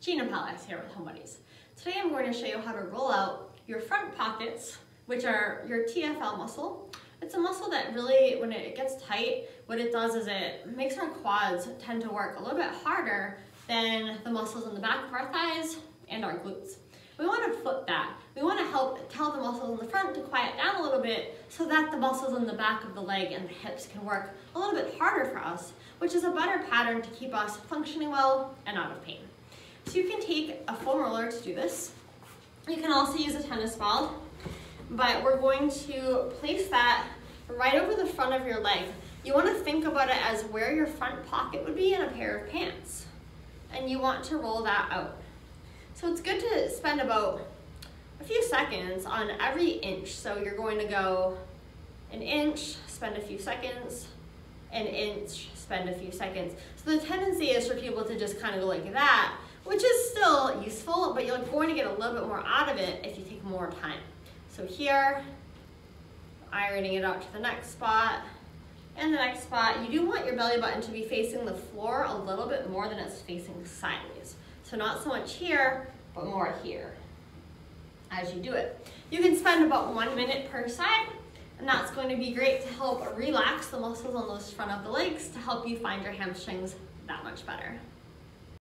Gina Pallas here with Home Bodies. Today I'm going to show you how to roll out your front pockets, which are your TFL muscle. It's a muscle that really, when it gets tight, what it does is it makes our quads tend to work a little bit harder than the muscles in the back of our thighs and our glutes. We want to flip that. We want to help tell the muscles in the front to quiet down a little bit so that the muscles in the back of the leg and the hips can work a little bit harder for us, which is a better pattern to keep us functioning well and out of pain. So you can take a foam roller to do this. You can also use a tennis ball, but we're going to place that right over the front of your leg. You want to think about it as where your front pocket would be in a pair of pants. And you want to roll that out. So it's good to spend about a few seconds on every inch. So you're going to go an inch, spend a few seconds, an inch, spend a few seconds. So the tendency is for people to just kind of go like that, which is still useful, but you're going to get a little bit more out of it if you take more time. So here, ironing it out to the next spot, and the next spot, you do want your belly button to be facing the floor a little bit more than it's facing sideways. So not so much here, but more here as you do it. You can spend about one minute per side, and that's going to be great to help relax the muscles on those front of the legs to help you find your hamstrings that much better.